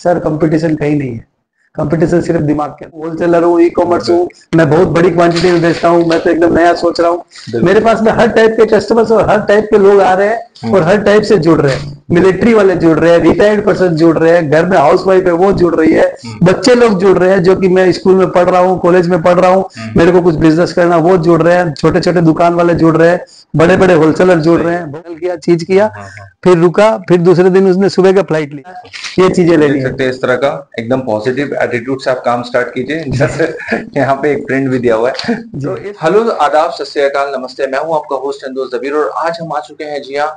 Sir competition कहीं नहीं है। कंपटीशन सिर्फ़ दिमाग के होलसेलर हूँ ई कॉमर्स हूँ। मैं बहुत बड़ी क्वांटिटी में बेचता हूँ मैं तो एकदम नया सोच रहा हूँ। मेरे पास में हर टाइप के कस्टमर्स और हर टाइप के लोग आ रहे हैं और हर टाइप से जुड़ रहे हैं। मिलिट्री वाले जुड़ रहे हैं रिटायर्ड पर्सन जुड़ रहे हैं घर में हाउस वाइफ है वो जुड़ रही है। बच्चे लोग जुड़ रहे हैं जो कि मैं स्कूल में पढ़ रहा हूँ कॉलेज में पढ़ रहा हूँ। मेरे को कुछ बिज़नेस करना वो जुड़ रहे हैं। छोटे छोटे दुकान वाले जुड़ रहे हैं। बड़े बड़े होलसेलर जुड़ रहे हैं बदल किया चीज़ किया फिर रुका फिर दूसरे दिन उसने सुबह का फ़्लाइट लिया। ये चीज़ें देख है सकते हैं इस तरह का एकदम पॉजिटिव एटीट्यूड से आप काम स्टार्ट कीजिए। जैसे यहाँ पे एक प्रिंट भी दिया हुआ है। तो हेलो आदाब सत नमस्ते। मैं हूँ आपका होस्ट अंदोज जबीर और आज हम आ चुके हैं जी हाँ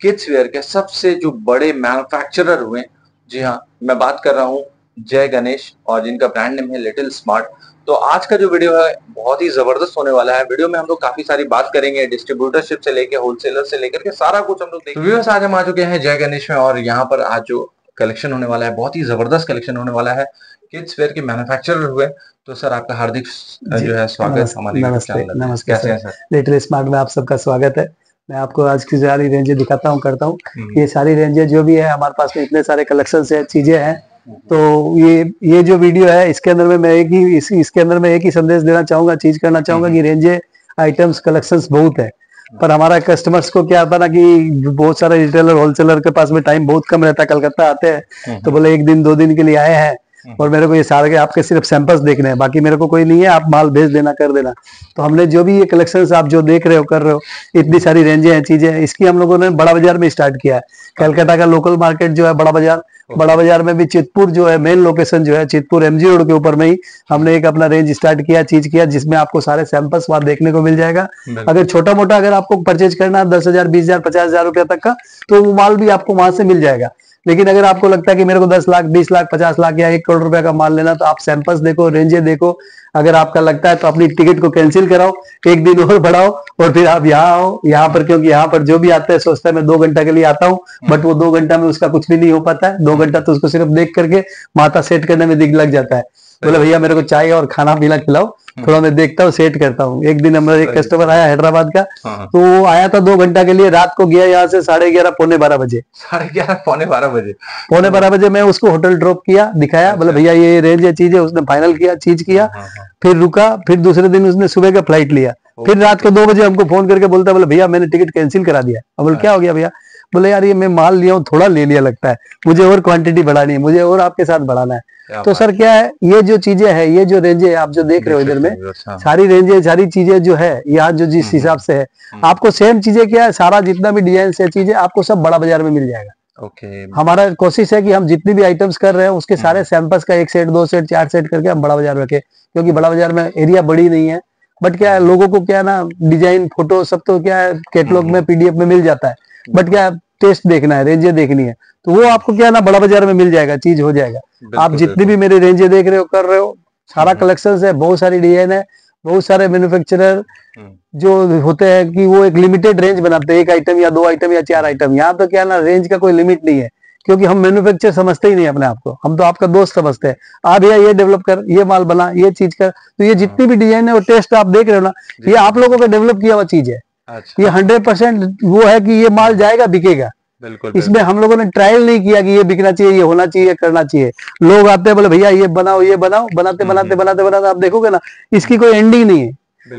किड्स वेयर के सबसे जो बड़े मैन्युफैक्चरर हुए जी हाँ मैं बात कर रहा हूँ जय गणेश और जिनका ब्रांड नेम है लिटिल स्मार्ट तो आज का जो वीडियो है बहुत ही ज़बरदस्त होने वाला है। वीडियो में हम लोग काफ़ी सारी बात करेंगे डिस्ट्रीब्यूटरशिप से लेकर होलसेलर से लेकर के सारा कुछ हम लोग देखेंगे। तो आज हम आ चुके हैं जय गणेश में और यहाँ पर आज जो कलेक्शन होने वाला है बहुत ही ज़बरदस्त कलेक्शन होने वाला है। किड्स वेयर के मैन्युफैक्चरर हुए। तो सर आपका हार्दिक जो। है स्वागत नमस्ते, हमारे नमस्ते, नमस्ते सर। सर? लिटिल स्मार्ट में आप सबका स्वागत है। मैं आपको आज की सारी रेंजें दिखाता हूँ करता हूँ। हम्म, ये सारी रेंजें जो भी है हमारे पास में इतने सारे कलेक्शन है चीज़ें हैं। तो ये ये जो वीडियो है इसके अंदर में मैं एक ही इस, इसके अंदर में एक ही संदेश देना चाहूँगा चीज़ करना चाहूँगा कि रेंजे आइटम्स कलेक्शन बहुत है। पर हमारा कस्टमर्स को क्या आता ना कि बहुत सारे रिटेलर होलसेलर के पास में टाइम बहुत कम रहता है कलकत्ता आते हैं तो बोले एक दिन दो दिन के लिए आए हैं और मेरे को ये सारे के आपके सिर्फ़ सैंपल्स देखने हैं बाकी मेरे को कोई नहीं है आप माल भेज देना कर देना। तो हमने जो भी ये कलेक्शंस आप जो देख रहे हो कर रहे हो इतनी सारी रेंजें हैं चीज़ें हैं इसकी हम लोगों ने बड़ा बाज़ार में स्टार्ट किया है। कलकत्ता का लोकल मार्केट जो है बड़ा बाज़ार बड़ा बाज़ार में भी चितपुर जो है मेन लोकेशन जो है चितपुर एमजी रोड के ऊपर में ही हमने एक अपना रेंज स्टार्ट किया चीज़ किया जिसमें आपको सारे सैंपल्स वहाँ देखने को मिल जाएगा। अगर छोटा मोटा अगर आपको परचेज करना है दस हज़ार बीस हज़ार पचास हज़ार रुपया तक का तो वो माल भी आपको वहाँ से मिल जाएगा। लेकिन अगर आपको लगता है कि मेरे को दस लाख, बीस लाख, पचास लाख या एक करोड़ रुपया का माल लेना तो आप सैंपल्स देखो रेंजे देखो। अगर आपका लगता है तो अपनी टिकट को कैंसिल कराओ, एक दिन और बढ़ाओ और फिर आप यहाँ आओ, यहाँ पर क्योंकि यहाँ पर जो भी आता है सोचता है मैं दो घंटा के लिए आता हूँ बट वो दो घंटा में उसका कुछ भी नहीं हो पाता है। दो घंटा तो उसको सिर्फ़ देख करके माता सेट करने में दिख लग जाता है। बोले, भैया मेरे को चाय और खाना पीना खिलाओ। थोड़ा मैं देखता हूँ सेट करता हूँ। एक दिन हमारा एक कस्टमर आया हैदराबाद का हाँ, हाँ। तो वो आया था दो घंटा के लिए रात को गया यहाँ से साढ़े ग्यारह पौने बारह बजे। साढ़े ग्यारह पौने बारह बजे। पौने बारह बजे मैं उसको होटल ड्रॉप किया दिखाया बोले भैया ये रेंज है चीज़ है। उसने फाइनल किया चीज़ किया हाँ। फिर रुका फिर दूसरे दिन उसने सुबह का फ़्लाइट लिया। फिर रात को दो बजे हमको फ़ोन करके बोलता है बोले भैया मैंने टिकट कैंसिल करा दिया। अब बोले क्या हो गया भैया? बोले यार ये मैं माल लिया हूँ थोड़ा ले लिया लगता है। मुझे और क्वांटिटी बढ़ानी है मुझे और आपके साथ बढ़ाना है। तो सर क्या है ये जो चीज़ें है ये जो रेंजे आप जो देख रहे हो इधर में अच्छा। सारी रेंजे सारी चीज़ें जो है यहाँ जो जिस हिसाब से है आपको सेम चीज़ें क्या है सारा जितना भी डिज़ाइन है चीज़ें आपको सब बड़ा बाज़ार में मिल जाएगा। ओके। हमारा कोशिश है कि हम जितनी भी आइटम्स कर रहे हैं उसके सारे सैंपल्स का एक सेट दो सेट चार सेट करके हम बड़ा बाज़ार में रखें क्योंकि बड़ा बाज़ार में एरिया बड़ी नहीं है। बट क्या है लोगों को क्या है ना डिज़ाइन फ़ोटो सब तो क्या है कैटलॉग में पीडीएफ में मिल जाता है। बट क्या टेस्ट देखना है रेंजे देखनी है तो वो आपको क्या है ना बड़ा बाज़ार में मिल जाएगा चीज़ हो जाएगा। आप जितनी भी मेरे रेंजे देख रहे हो कर रहे हो सारा हम्म। कलेक्शन है बहुत सारी डिज़ाइन है बहुत सारे मैन्युफैक्चरर हम्म, जो होते हैं कि वो एक लिमिटेड रेंज बनाते हैं एक आइटम या दो आइटम या चार आइटम यहाँ तो क्या ना रेंज का कोई लिमिट नहीं है क्योंकि हम मैन्युफैक्चर समझते ही नहीं अपने आप को। हम तो आपका दोस्त समझते हैं आप भैया ये डेवलप कर ये माल बना ये चीज़ कर तो ये जितनी भी डिज़ाइन है वो टेस्ट आप देख रहे हो ना। ये आप लोगों का डेवलप किया हुआ चीज़ है। अच्छा। ये हंड्रेड परसेंट वो है कि ये माल जाएगा बिकेगा। बिल्कुल इसमें हम लोगों ने ट्रायल नहीं किया कि ये बिकना चाहिए ये होना चाहिए ये करना चाहिए। लोग आते हैं बोले भैया ये बनाओ ये बनाओ बनाते बनाते हम्म। बनाते बनाते आप देखोगे ना इसकी कोई एंडिंग नहीं है।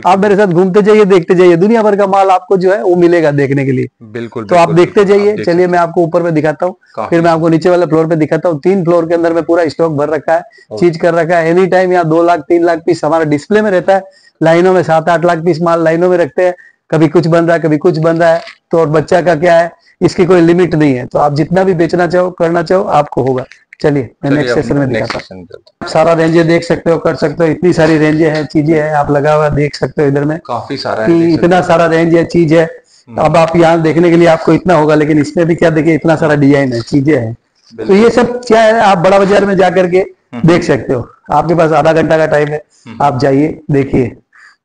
आप मेरे साथ घूमते जाइए देखते जाइए दुनिया भर का माल आपको जो है वो मिलेगा देखने के लिए। बिल्कुल तो आप देखते जाइए। चलिए मैं आपको ऊपर में दिखाता हूँ। फिर मैं आपको नीचे वाले फ्लोर पे दिखाता हूँ। तीन फ्लोर के अंदर में पूरा स्टॉक भर रखा है चीज़ कर रखा है। एनी टाइम यहाँ दो लाख तीन लाख पीस हमारा डिस्प्ले में रहता है। लाइनों में सात आठ लाख पीस माल लाइनों में रखते हैं। कभी कुछ बन रहा है कभी कुछ बन रहा है तो और बच्चा का क्या है? इसकी कोई लिमिट नहीं है। तो आप जितना भी बेचना चाहो करना चाहो आपको होगा। चलिए मैं नेक्स्ट सेशन में दिखाता हूँ। सारा रेंजे देख सकते हो कर सकते हो इतनी सारी रेंजे है चीज़ें हैं आप लगा हुआ देख सकते हो इधर में काफ़ी सारा है इतना सारा रेंज है चीज़ है। अब आप यहाँ देखने के लिए आपको इतना होगा लेकिन इसमें भी क्या देखिए इतना सारा डिज़ाइन है चीज़ें हैं। तो ये सब क्या है आप बड़ा बाज़ार में जा करके देख सकते हो। आपके पास आधा घंटा का टाइम है आप जाइए देखिए।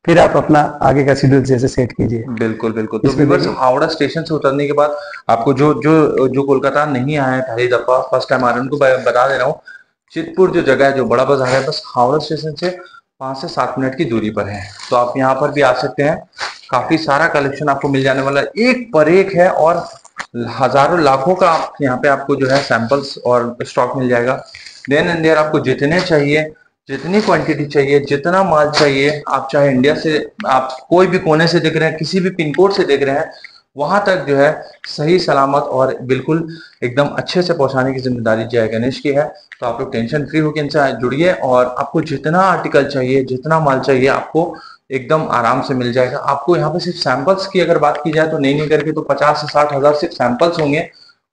फिर आप अपना आगे का शेड्यूल जैसे सेट कीजिए। बिल्कुल बिल्कुल। तो देखिए। हावड़ा स्टेशन से उतरने के बाद आपको जो जो जो कोलकाता नहीं आए हैं पहली दफ़ा फ़र्स्ट टाइम आ रहे हैं उनको बता दे रहा हूँ चितपुर जो जगह है जो बड़ा बाज़ार है बस हावड़ा स्टेशन से पाँच से सात मिनट की दूरी पर है। तो आप यहाँ पर भी आ सकते हैं। काफ़ी सारा कलेक्शन आपको मिल जाने वाला है। एक पर एक है और हज़ारों लाखों का आप यहाँ पे आपको जो है सैंपल्स और स्टॉक मिल जाएगा। देन एंड देयर आपको जितने चाहिए जितनी क्वांटिटी चाहिए, जितना माल चाहिए, आप चाहे इंडिया से, आप कोई भी कोने से देख रहे हैं, किसी भी पिन कोड से देख रहे हैं, वहाँ तक जो है सही, सलामत और बिल्कुल एकदम अच्छे से पहुँचाने की ज़िम्मेदारी जय गणेश की है। तो आप लोग टेंशन फ्री होकर इनसे जुड़िए और आपको जितना आर्टिकल चाहिए, जितना माल चाहिए, आपको एकदम आराम से मिल जाएगा। आपको यहाँ पे सिर्फ़ सैंपल्स की अगर बात की जाए तो नहीं नहीं करके तो पचास से साठ हज़ार सिर्फ़ सैंपल्स होंगे।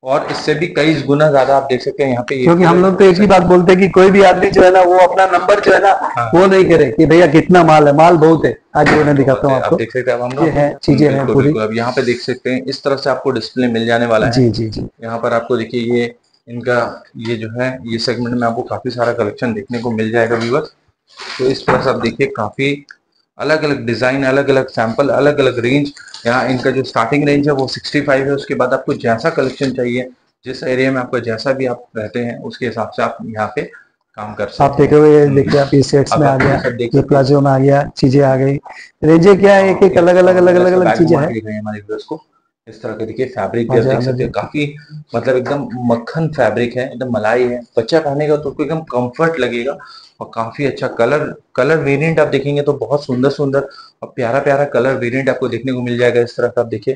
और इससे भी कई गुना ज़्यादा आप देख सकते हैं यहाँ पे क्योंकि हम लोग तो एक ही बात बोलते हैं कि कोई भी आदमी जो है ना वो अपना नंबर जो है ना हाँ। वो नहीं करे कि भैया कितना माल है। माल बहुत है। आज मैं दिखाता हूँ आपको। देख सकते हैं अब हम है चीज़ें हैं पूरी। अब यहाँ पे देख सकते हैं इस तरह से आपको डिस्प्ले मिल जाने वाला है। जी जी जी। यहाँ पर आपको देखिए ये इनका ये जो है ये सेगमेंट में आपको काफ़ी सारा कलेक्शन देखने को मिल जाएगा व्यूवर तो इस तरह से आप देखिए काफ़ी अलग अलग डिज़ाइन अलग अलग सैंपल अलग अलग रेंज। यहाँ इनका जो स्टार्टिंग रेंज है वो 65 है। उसके बाद आपको जैसा कलेक्शन चाहिए जिस एरिया में आपका जैसा भी आप रहते हैं उसके हिसाब से आप यहाँ पे काम कर सकते आप देखे हुए देखिए आप सेट्स में आ गया ये प्लाजो में आ गया चीज़ें आ गई। रेंजे क्या है? एक एक अलग अलग अलग अलग अलग चीज़ें हैं। हमारे को इस तरह के देखिए फैब्रिक भी देख सकते हैं। काफ़ी मतलब एकदम मक्खन फैब्रिक है एकदम मलाई है। बच्चा पहनेगा तो एकदम कंफर्ट लगेगा और काफ़ी अच्छा कलर कलर वेरिएंट आप देखेंगे तो बहुत सुंदर सुंदर और प्यारा प्यारा कलर वेरिएंट आपको देखने को मिल जाएगा इस तरह का आप देखिए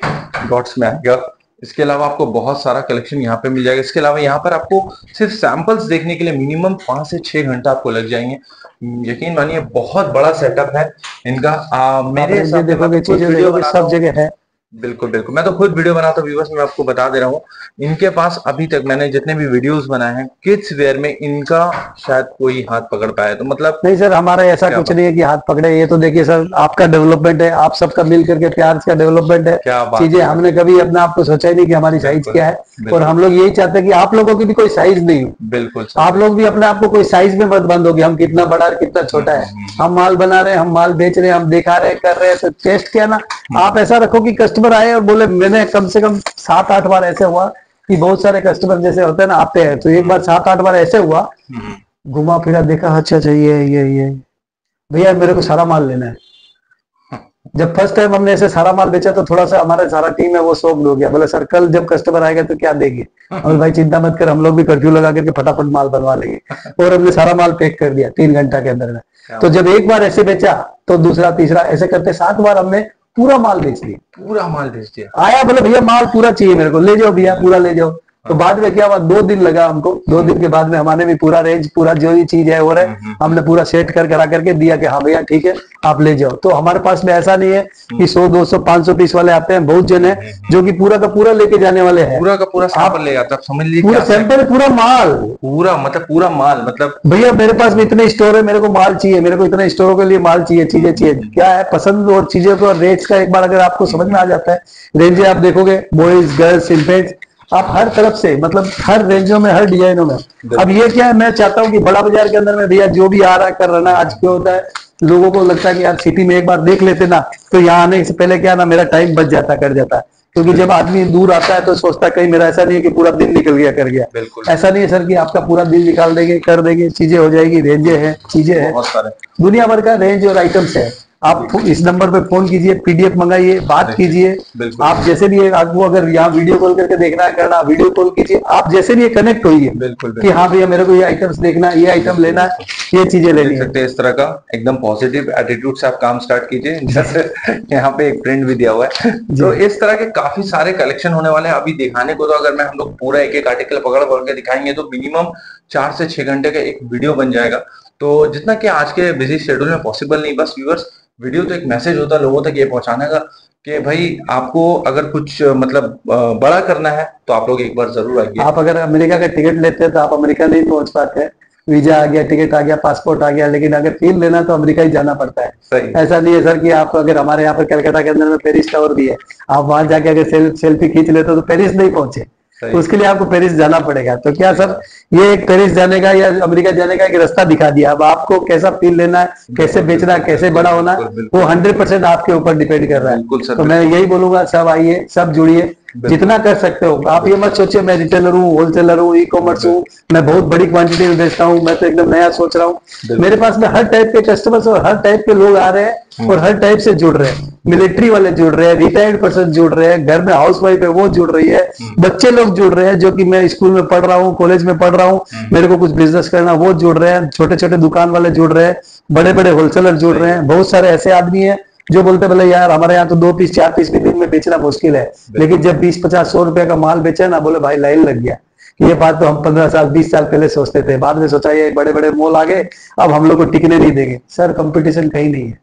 डॉट्स में आएगा। इसके अलावा आपको बहुत सारा कलेक्शन यहाँ पे मिल जाएगा। इसके अलावा यहाँ पर आपको सिर्फ़ सैंपल्स देखने के लिए मिनिमम पाँच से छह घंटा आपको लग जाएँगे। यकीन मानिए बहुत बड़ा सेटअप है इनका। आ, मेरे से सब जगह है। बिल्कुल बिल्कुल। मैं तो खुद वीडियो बनाता हूँ व्यूवर्स में आपको बता दे रहा हूँ इनके पास अभी तक मैंने जितने भी वीडियोस बनाए हैं किड्स वेयर में इनका शायद कोई हाथ पकड़ पाया तो मतलब नहीं सर हमारा ऐसा कुछ नहीं है कि हाथ पकड़े ये तो देखिए सर आपका डेवलपमेंट है आप सबका मिल करके प्यार का डेवलपमेंट है। क्या चीज़ें हमने कभी अपने आप को सोचा ही नहीं की हमारी साइज़ क्या है। और हम लोग यही चाहते हैं कि आप लोगों की भी कोई साइज़ नहीं हो। बिल्कुल आप लोग भी अपने आप को कोई साइज़ में मत बंद होगी हम कितना बड़ा है कितना छोटा है। हम्म। हम माल बना रहे हैं हम माल बेच रहे हैं हम दिखा रहे हैं कर रहे हैं तो टेस्ट क्या ना? हम्म। आप ऐसा रखो कि कस्टमर आए और बोले मैंने कम से कम सात आठ बार ऐसे हुआ कि बहुत सारे कस्टमर जैसे होते हैं ना आते हैं तो एक बार सात आठ बार ऐसे हुआ घुमा फिरा देखा अच्छा अच्छा ये ये ये। भैया मेरे को सारा माल लेना है। जब फ़र्स्ट टाइम हमने ऐसे सारा माल बेचा तो थोड़ा सा हमारा सारा टीम है वो शोक हो गया। बोले सर कल जब कस्टमर आएगा तो क्या देंगे? और भाई चिंता मत कर हम लोग भी कर्फ्यू लगा करके फटाफट माल बनवा लेंगे। और हमने सारा माल पैक कर दिया तीन घंटा के अंदर में। तो जब एक बार ऐसे बेचा तो दूसरा तीसरा ऐसे करते सात बार हमने पूरा माल बेच दिया। पूरा माल बेच दिया। आया बोले भैया माल पूरा चाहिए मेरे को। ले जाओ भैया पूरा ले जाओ। तो बाद में क्या हुआ? दो दिन लगा हमको। दो दिन के बाद में हमारे भी पूरा रेंज पूरा जो भी चीज़ है वो रहे। हम्म, हम्म। हमने पूरा सेट कर करा करके दिया कि हाँ भैया ठीक है आप ले जाओ। तो हमारे पास में ऐसा नहीं है कि सौ दो सौ पाँच सौ पीस वाले आते हैं बहुत जन है जो कि पूरा का पूरा लेके जाने वाले हैं। पूरा का पूरा सैंपल ले जाता समझ लीजिए पूरा सैंपल पूरा माल। पूरा मतलब पूरा माल मतलब भैया मेरे पास में इतने स्टोर है मेरे को माल चाहिए मेरे को इतने स्टोरों के लिए माल चाहिए चीज़ें चाहिए। क्या है? पसंद और चीज़ें को रेट का एक बार अगर आपको समझ में आ जाता है। रेंज आप देखोगे बॉयज़ गर्ल्स इन्फेंट्स आप हर तरफ़ से मतलब हर रेंजों में हर डिजाइनों में। अब ये क्या है मैं चाहता हूँ कि बड़ा बाज़ार के अंदर में भैया जो भी आ रहा है कर रहा है आज क्यों होता है? लोगों को लगता है कि यार सिटी में एक बार देख लेते ना तो यहाँ आने से पहले क्या ना मेरा टाइम बच जाता कर जाता। है क्योंकि जब आदमी दूर आता है तो सोचता है कहीं मेरा ऐसा नहीं है कि पूरा दिन निकल गया कर गया। ऐसा नहीं है सर कि आपका पूरा दिन निकाल देंगे कर देंगे चीज़ें हो जाएगी रेंजे हैं चीज़ें हैं। दुनिया भर का रेंज और आइटम्स है। आप इस नंबर पे फ़ोन कीजिए पीडीएफ मंगाइए बात कीजिए। आप जैसे भी आपको अगर यहाँ वीडियो कॉल करके देखना है करना वीडियो कॉल कीजिए। आप जैसे भी कनेक्ट होइए। बिल्कुल कि हाँ भैया मेरे को ये आइटम्स देखना है ये आइटम लेना है ये चीज़ें लेनी सकते हैं इस तरह का एकदम पॉजिटिव एटीट्यूड से आप काम स्टार्ट कीजिए। यहाँ पे एक प्रिंट भी दिया हुआ है। तो इस तरह के काफ़ी सारे कलेक्शन होने वाले हैं। अभी दिखाने को तो अगर मैं हम लोग पूरा एक एक आर्टिकल पकड़ पकड़ के दिखाएँगे तो मिनिमम चार से छह घंटे का एक वीडियो बन जाएगा। तो जितना कि आज के बिज़ी शेड्यूल में पॉसिबल नहीं बस व्यूअर्स वीडियो तो एक मैसेज होता है लोगों तक ये पहुँचाने का कि भाई आपको अगर कुछ मतलब बड़ा करना है तो आप लोग एक बार ज़रूर आइए। आप अगर अमेरिका का टिकट लेते हैं तो आप अमेरिका नहीं पहुँच पाते। वीज़ा आ गया टिकट आ गया पासपोर्ट आ गया लेकिन अगर फील लेना तो अमेरिका ही जाना पड़ता है। सही। ऐसा नहीं है सर कि आप अगर हमारे यहाँ पर कलकत्ता के अंदर में पेरिस टावर भी है आप वहाँ जाके अगर सेल्फी खींच लेते हो तो पेरिस नहीं पहुँचे। तो उसके लिए आपको पेरिस जाना पड़ेगा। तो क्या सर ये एक पेरिस जाने का या अमेरिका जाने का एक रास्ता दिखा दिया। अब आपको कैसा फील लेना है कैसे बेचना है कैसे बड़ा होना है वो हंड्रेड परसेंट आपके ऊपर डिपेंड कर रहा है। तो मैं यही बोलूँगा सब आइए सब जुड़िए। जितना कर सकते हो। आप ये मत सोचिए मैं रिटेलर हूँ होलसेलर हूँ ई कॉमर्स हूँ मैं बहुत बड़ी क्वांटिटी में बेचता हूँ मैं तो एकदम नया सोच रहा हूँ। मेरे पास में हर टाइप के कस्टमर्स और हर टाइप के लोग आ रहे हैं और हर टाइप से जुड़ रहे हैं। मिलिट्री वाले जुड़ रहे हैं रिटायर्ड पर्सन जुड़ रहे हैं घर में हाउस वाइफ है वो जुड़ रही है हम्म। बच्चे लोग जुड़ रहे हैं जो कि मैं स्कूल में पढ़ रहा हूँ कॉलेज में पढ़ रहा हूँ हम्म। मेरे को कुछ बिज़नेस करना वो जुड़ रहे हैं छोटे छोटे दुकान वाले जुड़ रहे हैं बड़े बड़े होलसेलर जुड़ रहे हैं बहुत सारे ऐसे आदमी है जो बोलते भले यार हमारे यहाँ तो दो पीस चार पीस भी दिन में बेचना मुश्किल है लेकिन जब बीस पचास सौ रुपए का माल बेचा ना बोले भाई लाइन लग गया ये बात तो हम पंद्रह साल बीस साल पहले सोचते थे बाद में सोचा ये बड़े बड़े मॉल आ गए अब हम लोग को टिकने नहीं देंगे सर कंपटीशन कहीं नहीं है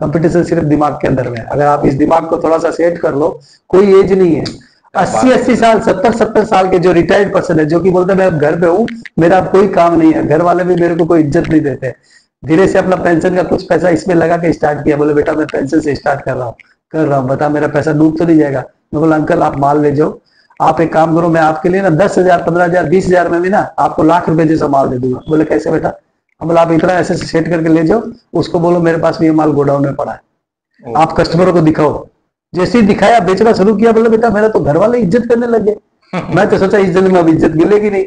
कंपटीशन सिर्फ़ दिमाग के अंदर में अगर आप इस दिमाग को थोड़ा सा सेट कर लो, कोई एज नहीं है। अस्सी अस्सी साल, सत्तर सत्तर साल के जो रिटायर्ड पर्सन है, जो कि बोलते हैं, मैं अब घर पे हूँ, मेरा कोई काम नहीं है, घर वाले भी मेरे को कोई इज़्ज़त नहीं देते धीरे से अपना पेंशन का कुछ पैसा इसमें लगा के स्टार्ट किया, बोले, बेटा, मैं पेंशन से स्टार्ट कर रहा हूँ, कर रहा हूँ, बता, मेरा पैसा डूब तो नहीं जाएगा? मैं बोला, अंकल, आप माल ले जाओ। आप एक काम करो, मैं आपके लिए ना दस हज़ार, पंद्रह हज़ार, बीस हज़ार में भी ना आपको लाख रुपए जैसा माल दे दूँगा। बोले, कैसे बेटा? हम बोला आप इतना ऐसे सेट करके ले जाओ उसको बोलो मेरे पास भी ये माल गोडाउन में पड़ा है। आप कस्टमरों को दिखाओ। जैसे ही दिखाया बेचना शुरू किया बोला बेटा मेरा तो घर वाले इज़्ज़त करने लगे मैं तो सोचा इस दिन में अब इज़्ज़त मिलेगी नहीं।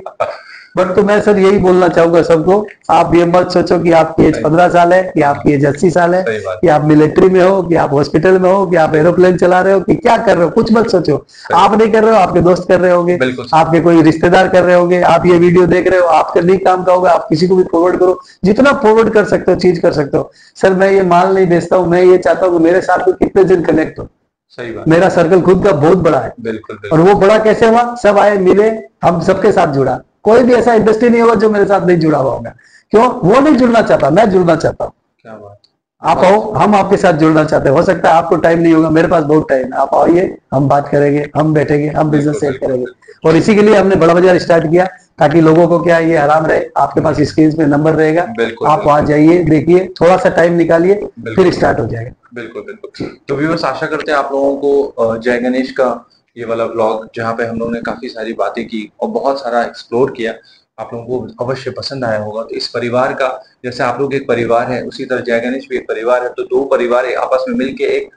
बट तो मैं सर यही बोलना चाहूँगा सबको आप ये मत सोचो कि आपकी एज पंद्रह साल है कि आपकी एज अस्सी साल है कि आप मिलिट्री में हो कि आप हॉस्पिटल में हो कि आप एरोप्लेन चला रहे हो कि क्या कर रहे हो कुछ मत सोचो। आप नहीं कर रहे हो आपके दोस्त कर रहे होंगे आपके कोई रिश्तेदार कर रहे होंगे आप ये वीडियो देख रहे हो आपका नहीं काम का होगा आप किसी को भी फॉरवर्ड करो जितना फॉरवर्ड कर सकते हो चीज़ कर सकते हो। सर मैं ये माल नहीं बेचता हूँ मैं ये चाहता हूँ कि मेरे साथ कितने दिन कनेक्ट हो। सही बात। मेरा सर्कल खुद का बहुत बड़ा है। बिल्कुल बिल्कुल। और वो बड़ा कैसे हुआ? सब आए मिले हम सबके साथ जुड़ा। कोई भी ऐसा इंडस्ट्री नहीं होगा जो मेरे साथ नहीं जुड़ा हुआ होगा। क्यों? वो नहीं जुड़ना चाहता मैं जुड़ना चाहता हूँ। आप आओ हम आपके साथ जुड़ना चाहते हैं। हो सकता है आपको टाइम नहीं होगा मेरे पास बहुत टाइम है। आप आइए हम बात करेंगे हम बैठेंगे हम बिज़नेस सेट करेंगे। और इसी के लिए हमने बड़ा बाज़ार स्टार्ट किया ताकि लोगों को क्या ये आराम रहे आपके पास स्क्रीन पे नंबर रहेगा। आप वहाँ जाइए देखिए थोड़ा सा टाइम निकालिए फिर स्टार्ट हो जाएगा। बिल्कुल बिल्कुल। तो व्यूअर्स आशा करते हैं आप लोगों को जय गणेश का ये वाला ब्लॉग जहाँ पे हम लोगों ने काफ़ी सारी बातें की और बहुत सारा एक्सप्लोर किया। आप लोगों को अवश्य पसंद आया होगा। तो इस परिवार का, जैसे आप लोग एक परिवार है, उसी तरह जय गणेश भी एक परिवार है तो दो परिवार आपस में मिलके एक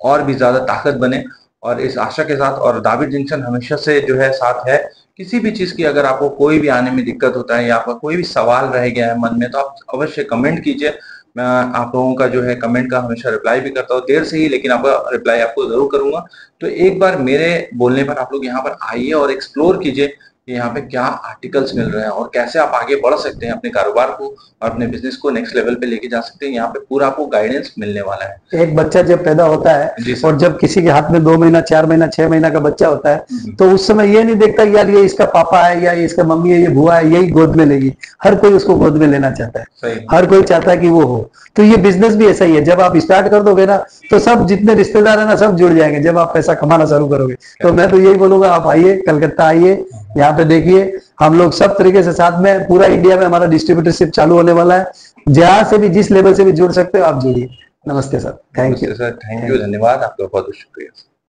और भी ज़्यादा ताकत बने। और इस आशा के साथ और दाविद जंक्शन हमेशा से जो है साथ है। किसी भी चीज़ की अगर आपको कोई भी आने में दिक्कत होता है या आपका कोई भी सवाल रह गया है मन में तो आप अवश्य कमेंट कीजिए। मैं आप लोगों का जो है कमेंट का हमेशा रिप्लाई भी करता हूँ, देर से ही, लेकिन आपका रिप्लाई आपको ज़रूर करूँगा। तो एक बार मेरे बोलने पर आप लोग यहाँ पर आइए और एक्सप्लोर कीजिए। कि यहाँ पे क्या आर्टिकल्स मिल रहे हैं और कैसे आप आगे बढ़ सकते हैं अपने कारोबार को और अपने बिज़नेस को नेक्स्ट लेवल पे लेके जा सकते हैं। यहाँ पे पूरा आपको गाइडेंस मिलने वाला है। एक बच्चा जब पैदा होता है और जब किसी के हाथ में दो महीना चार महीना छह महीना का बच्चा होता है हम्म, तो उस समय ये नहीं देखता यार ये इसका पापा है या ये इसका मम्मी है ये भुआ है यही गोद में लेगी। हर कोई उसको गोद में लेना चाहता है। हर कोई चाहता है कि वो हो। तो ये बिज़नेस भी ऐसा ही है। जब आप स्टार्ट कर दोगे ना तो सब जितने रिश्तेदार है ना सब जुड़ जाएँगे। जब आप पैसा कमाना शुरू करोगे तो मैं तो यही बोलूँगा आप आइए कलकत्ता आइए यहाँ पे देखिए, हम लोग सब तरीके से साथ में, पूरा इंडिया में हमारा डिस्ट्रीब्यूटरशिप चालू होने वाला है। जहाँ से भी, जिस लेवल से भी जुड़ सकते हो, आप जुड़िए। नमस्ते sir thank you sir thank you धन्यवाद. आपका बहुत बहुत शुक्रिया